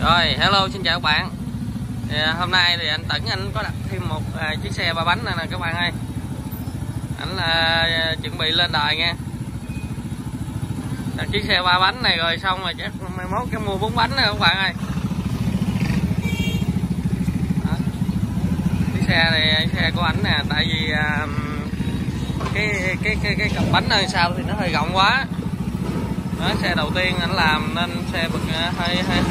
Rồi, hello xin chào các bạn. Thì, à, Hôm nay thì anh Tấn anh có đặt thêm một à, chiếc xe ba bánh này nè các bạn ơi. Anh à, chuẩn bị lên đài nha Đặt chiếc xe ba bánh này rồi xong rồi chắc mai mốt cái mua bốn bánh nữa các bạn ơi. Đó. Chiếc xe này xe của ảnh nè tại vì à, cái cái cái cái cặp bánh này sau thì nó hơi rộng quá. Đó, xe đầu tiên anh làm nên xe bực à, hơi hơi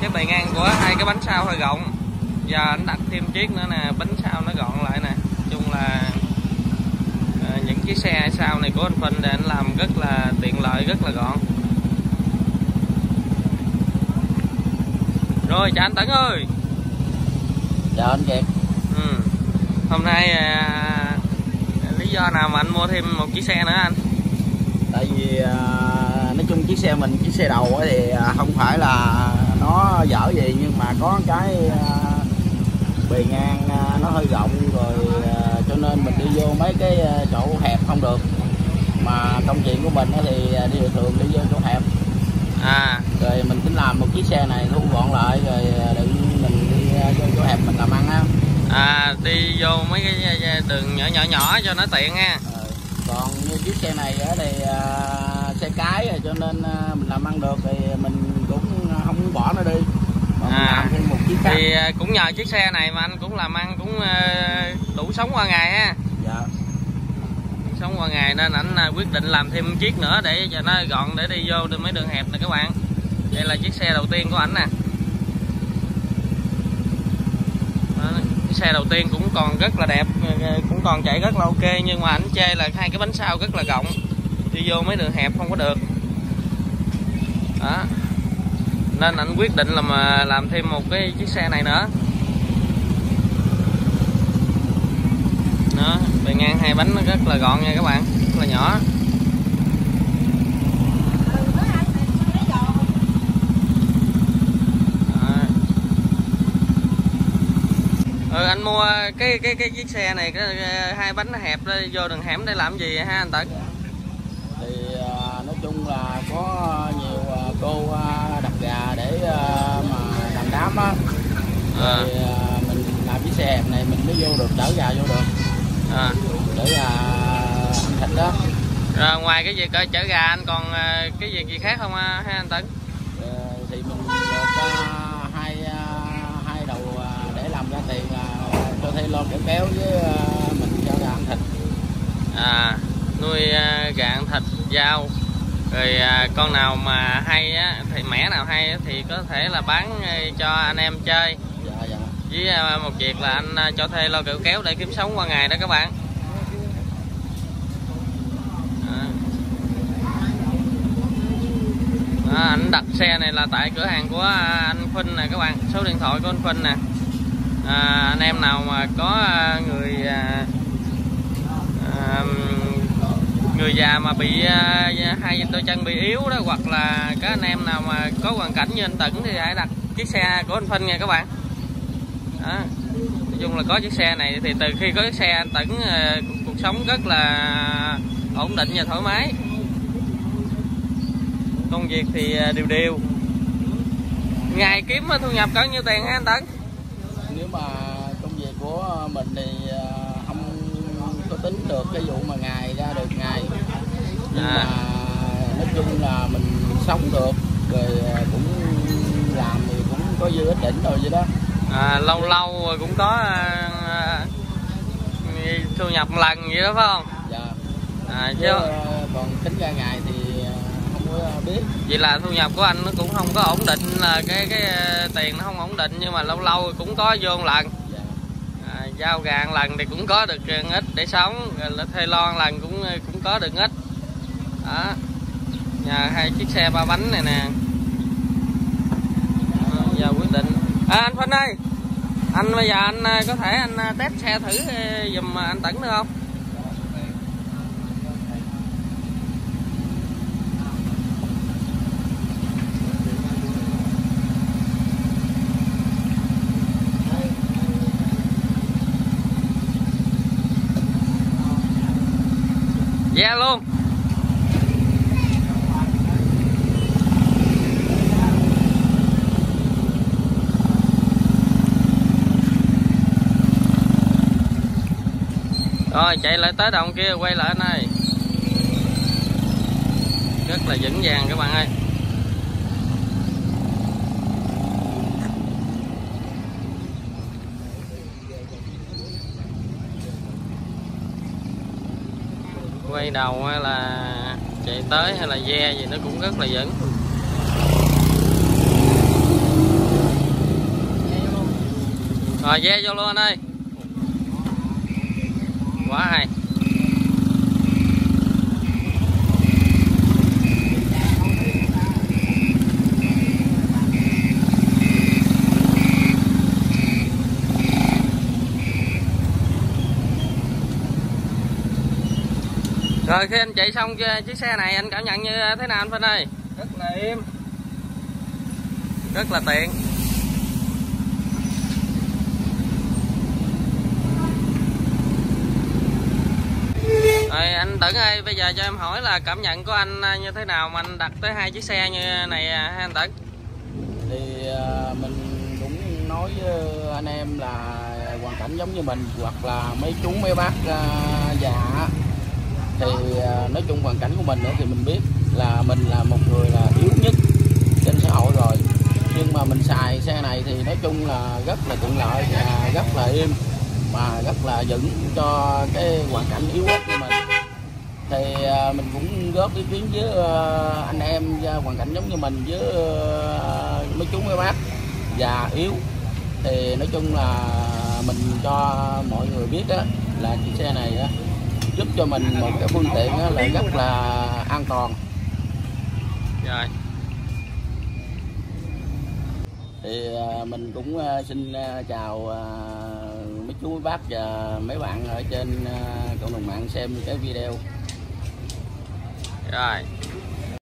cái bề ngang của hai cái bánh sau hơi rộng giờ anh đặt thêm chiếc nữa nè bánh sau nó gọn lại nè. Chung là à, những chiếc xe sau này của anh Phinh để anh làm rất là tiện lợi rất là gọn. Rồi chào anh Tấn ơi. Chào anh Kiệt. Ừ. hôm nay à, lý do nào mà anh mua thêm một chiếc xe nữa anh? Tại vì à, nói chung chiếc xe mình chiếc xe đầu thì à, không phải là nó dở gì nhưng mà có cái à, bề ngang à, nó hơi rộng rồi à, cho nên mình đi vô mấy cái chỗ hẹp không được. Mà công chuyện của mình thì đi thường đi vô chỗ hẹp. À. Rồi mình tính làm một chiếc xe này thu gọn lại rồi đừng mình đi vô chỗ hẹp mình làm ăn á. À đi vô mấy cái đường nhỏ nhỏ nhỏ cho nó tiện ha. Ờ, còn như chiếc xe này thì xe cái rồi cho nên mình làm ăn được thì mình cũng không muốn bỏ nó đi. Mà À, làm thêm một chiếc khác. Thì à, cũng nhờ chiếc xe này mà anh cũng làm ăn cũng à, đủ sống qua ngày ha. Dạ. Sống qua ngày nên ảnh à, quyết định làm thêm chiếc nữa để cho nó gọn để đi vô được mấy đường hẹp này các bạn. Đây là chiếc xe đầu tiên của ảnh nè. Chiếc xe đầu tiên cũng còn rất là đẹp à, cũng còn chạy rất là ok nhưng mà ảnh chê là hai cái bánh sau rất là rộng. Đi vô mấy đường hẹp không có được. Đó nên anh quyết định là mà làm thêm một cái chiếc xe này nữa. Đó bề ngang hai bánh nó rất là gọn nha các bạn rất là nhỏ. Ừ anh mua cái cái cái chiếc xe này cái, cái hai bánh nó hẹp đó, vô đường hẻm để làm gì vậy ha anh tật? thì à, nói chung là có à, nhiều à, thì à, mình làm chiếc xe hẹp này mình mới vô được chở gà vô được. À. để là ăn thịt đó. Rồi ngoài cái gì cỡ chở gà anh còn à, cái việc gì khác không ha ha anh tấn? Ờ, thì mình được à, hai à, hai đầu à, để làm ra tiền cho thuê lon kéo kéo với à, mình cho gà ăn thịt. À nuôi à, gà ăn thịt dao. Rồi à, con nào mà hay á thì mẻ nào hay á, thì có thể là bán à, cho anh em chơi với à, một việc là anh à, cho thuê lo kiểu kéo để kiếm sống qua ngày đó các bạn. Đó. Anh đặt xe này là tại cửa hàng của anh Phinh nè các bạn. Số điện thoại của anh Phinh nè. À, anh em nào mà có người à, à, người già mà bị à, hai đôi chân bị yếu đó hoặc là các anh em nào mà có hoàn cảnh như anh Tấn thì hãy đặt chiếc xe của anh Phân nha các bạn đó. nói chung là có chiếc xe này thì từ khi có chiếc xe anh Tấn à, cuộc sống rất là ổn định và thoải mái. Công việc thì à, đều đều. Ngày kiếm thu nhập cỡ nhiêu tiền ha anh Tấn? Nếu mà công việc của mình thì à, không có tính được cái vụ mà ngày ra được ngày. Nhưng À. mà nói chung là mình sống được rồi cũng làm thì cũng có dư ít đỉnh rồi vậy đó à, lâu lâu rồi cũng có à, thu nhập một lần vậy đó phải không? Dạ. À, chứ à, còn tính ra ngày thì à, không có biết. Vậy là thu nhập của anh nó cũng không có ổn định là cái cái à, tiền nó không ổn định nhưng mà lâu lâu cũng có vô một lần. Dạ. À, giao gà một lần thì cũng có được ít để sống rồi thuê lo một lần cũng cũng có được ít. Đó. Nhà hai chiếc xe ba bánh này nè Đó, giờ quyết định à, anh Phan ơi. Anh bây giờ anh à, có thể anh à, test xe thử à, dùm anh Tấn được không? Yeah luôn. Rồi chạy lại tới đồng kia, quay lại anh ơi. Rất là vững vàng các bạn ơi. Quay đầu hay là chạy tới hay là ve gì nó cũng rất là vững. Rồi ve vô luôn anh ơi quá hay. Rồi khi anh chạy xong chiếc xe này anh cảm nhận như thế nào anh Vinh ơi? Rất là êm. Rất là tiện Tửng ơi, bây giờ cho em hỏi là cảm nhận của anh à, như thế nào mà anh đặt tới hai chiếc xe như này à, ha anh Tửng? Thì à, mình cũng nói với anh em là hoàn cảnh giống như mình hoặc là mấy chú mấy bác à, già. Thì à, nói chung hoàn cảnh của mình nữa thì mình biết là mình là một người là yếu nhất trên xã hội rồi. Nhưng mà mình xài xe này thì nói chung là rất là tiện lợi và rất là êm mà rất là vững cho cái hoàn cảnh yếu ớt của mình thì à, mình cũng góp ý kiến với à, anh em hoàn cảnh giống như mình với mấy chú mấy bác già yếu. Thì nói chung là mình cho mọi người biết đó là chiếc xe này á giúp cho mình một cái phương tiện là rất là an toàn. Rồi. Thì à, mình cũng à, xin à, chào mấy chú mấy bác và mấy bạn ở trên cộng đồng mạng xem cái video rồi